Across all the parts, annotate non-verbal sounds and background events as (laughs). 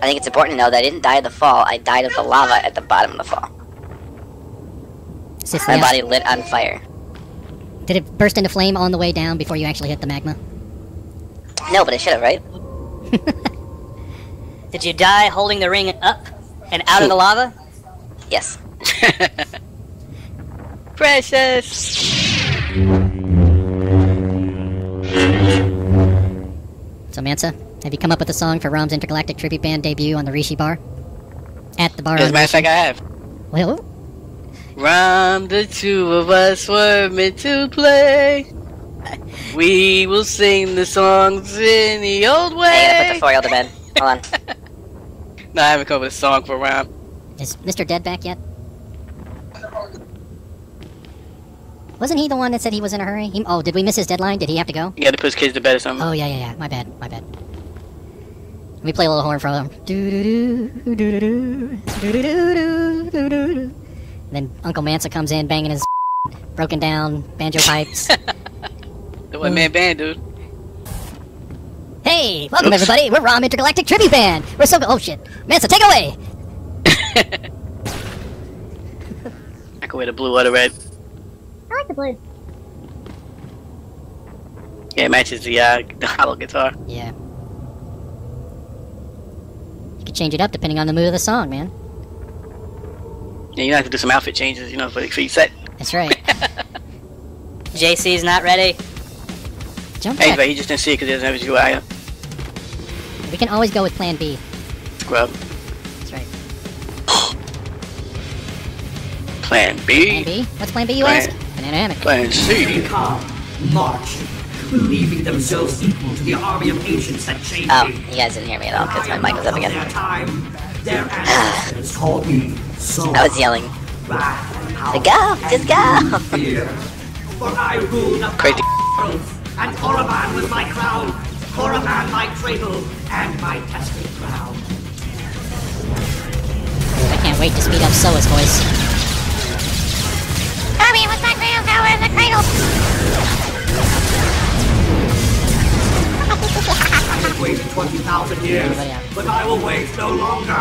I think it's important to know that I didn't die of the fall. I died of the lava at the bottom of the fall. Is My the- body lit on fire. Did it burst into flame on the way down before you actually hit the magma? No, but it should have, right? (laughs) Did you die holding the ring up and out of the lava? Yes. (laughs) Precious. (laughs) So Mansa, have you come up with a song for Rom's intergalactic tribute band debut on the Rishi Bar? At the bar. As a on matter of fact, I have. Well, Rom, the two of us were meant to play. We will sing the songs in the old way. Hey, I gotta put the foil to bed. Hold on. (laughs) No, I haven't come up with a song for Rom. is Mr. Dead back yet? Wasn't he the one that said he was in a hurry? He, oh, did we miss his deadline? Did he have to go? He had to put his kids to bed or something. Oh yeah, yeah, yeah. My bad, my bad. Let me play a little horn for them. Then Uncle Mansa comes in banging his (laughs) broken down banjo pipes. (laughs) The one man band, dude. hey, welcome Oops. everybody. We're Rom Intergalactic Tribute Band. We're so oh shit. Mansa, take it away. (laughs) I can wear the blue or the red. I like the blue. Yeah, it matches the uh, the hollow guitar. Yeah. You can change it up depending on the mood of the song, man. Yeah, you have to do some outfit changes, you know, for, for your set. That's right. (laughs) JC's not ready. Jump Hey, back. but he just didn't see it because he doesn't have his UI. We can always go with Plan B. Scrub. That's right. Plan B? Plan B. B? What's Plan B, you Plan- ask? Banana hammock. Plan C. Come, marching, believing themselves equal to the army of ancients that changed Oh, you guys didn't hear me at all because my mic was up again. Their time. Their (sighs) ancestors called me so. I was yelling. wrath and power To go! Just go! fear. For I rule the Crazy. world, and Korriban was my crown, Korriban my cradle, and my testing ground. I can't wait to speed up Soa's voice. Kirby was my grandfather in the cradle. I've waited 20,000 years, but I will wait no longer.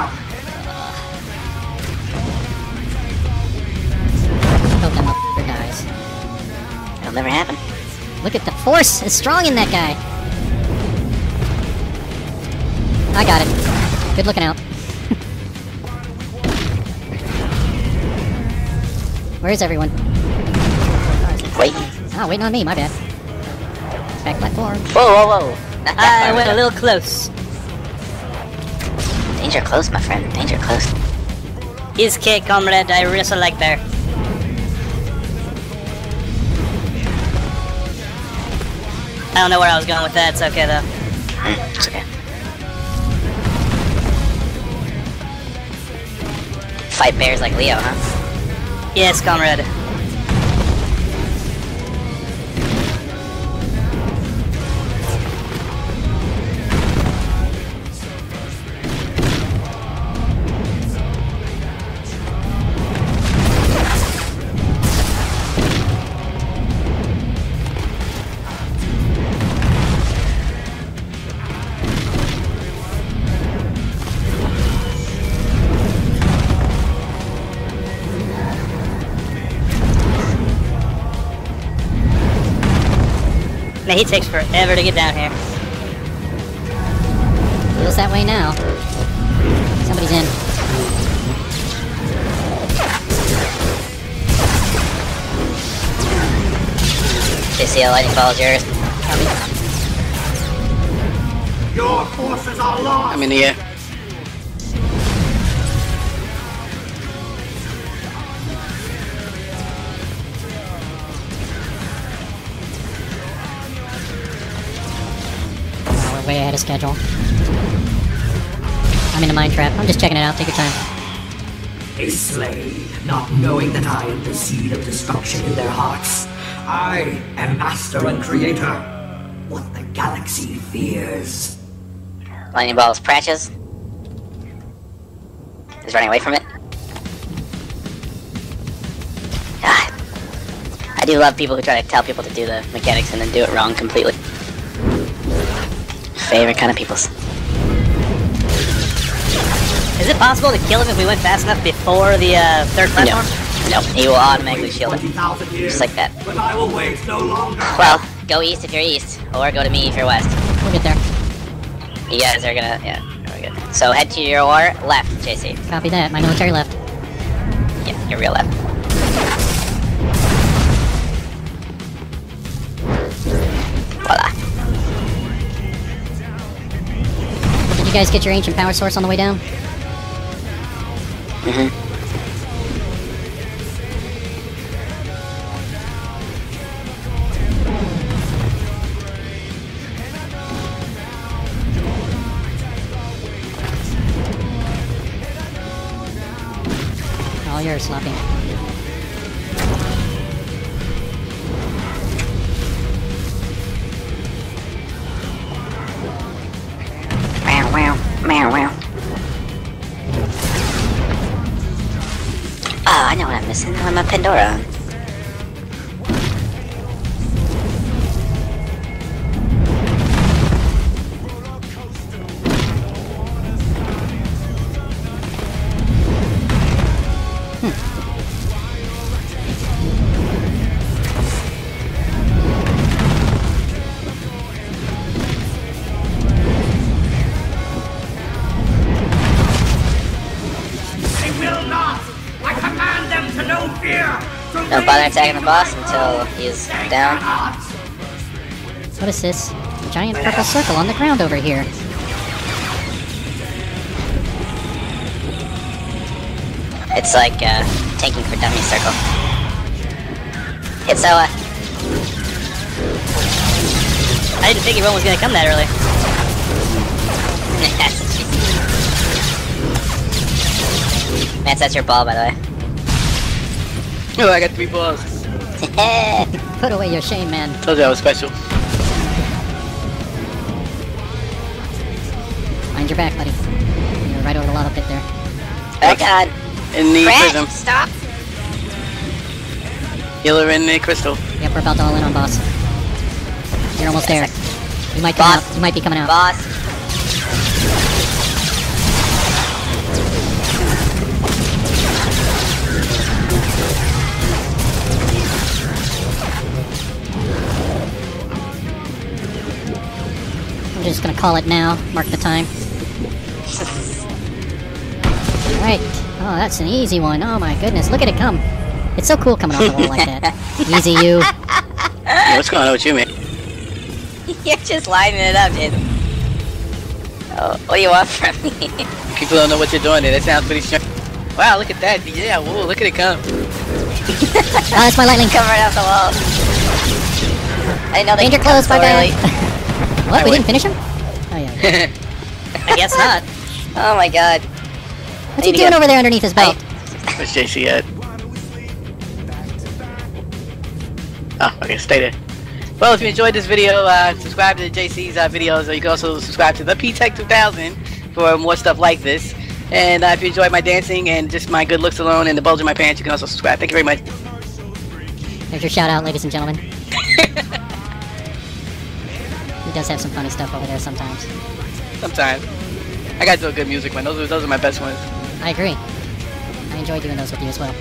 Hope that motherfucker dies. It'll never happen. Look at the force is strong in that guy. I got it. Good looking out. (laughs) Where is everyone? Wait. Ah, waiting on me, my bad. Back platform. Whoa, whoa, whoa. I went a little close. Danger close, my friend. Danger close. His cake, comrade. I wrestle like bear. I don't know where I was going with that. It's okay though. Hmm, it's okay. Fight bears like Leo, huh? Yes, comrade. Man, he takes forever to get down here. Feels that way now. Somebody's in. JCL lightning ball is yours. Your forces are lost. I'm in the air. Way ahead of schedule. I'm in a mine trap. I'm just checking it out. Take your time. A slave, not knowing that I am the seed of destruction in their hearts. I am master and creator. What the galaxy fears. Lightning ball is running away from it. God. I do love people who try to tell people to do the mechanics and then do it wrong completely. Favorite kind of peoples. Is it possible to kill him if we went fast enough before the uh, third platform? No, he will automatically shield it. Just like that. But I will wait no longer. Well, go east if you're east, or go to me if you're west. We'll get there. You guys are gonna, yeah, very good. So head to your left, JC. Copy that. My military left. Yeah, your real left. You guys get your ancient power source on the way down? Mm-hmm. All yours, Sloppy. What I'm a Pandora. Attacking the boss until he's down. What is this? A giant purple circle on the ground over here. It's like uh, tanking for dummy circle. Hit Soa. I didn't think everyone was gonna come that early. (laughs) Mance, that's your ball, by the way. Oh, I got three balls. (laughs) Put away your shame, man. Told you I was special. Mind your back, buddy. You're right over the lava pit there. oh god. In the Brett, prism. stop! Healer in the crystal. Yep, we're about to all in on boss. You're almost there. You might be Boss. out. You might be coming out. Boss. Just gonna call it now. Mark the time. Alright. Oh, that's an easy one. Oh my goodness. Look at it come. It's so cool coming off the wall like that. (laughs) Easy you. Yeah, what's going on with you, man? (laughs) You're just lining it up, dude. Oh, what do you want from me? People don't know what you're doing there. That sounds pretty strange. Wow, look at that. Yeah, whoa, look at it come. Oh, that's my lightning. Come right off the wall. I know they Danger close, so my guy. (laughs) early. what? We win. didn't finish him? (laughs) Oh yeah. I guess not. Oh my god. What's he doing over there underneath his belt? Where's JC at? Oh, okay, stay there. Well, if you enjoyed this video, uh, subscribe to JC's uh, videos, or you can also subscribe to the P-Tech 2000 for more stuff like this. And uh, if you enjoyed my dancing and just my good looks alone and the bulge in my pants, you can also subscribe. Thank you very much. There's your shout out, ladies and gentlemen. He does have some funny stuff over there sometimes. Sometimes. I gotta do a good music one. Those are, those are my best ones. I agree. I enjoy doing those with you as well.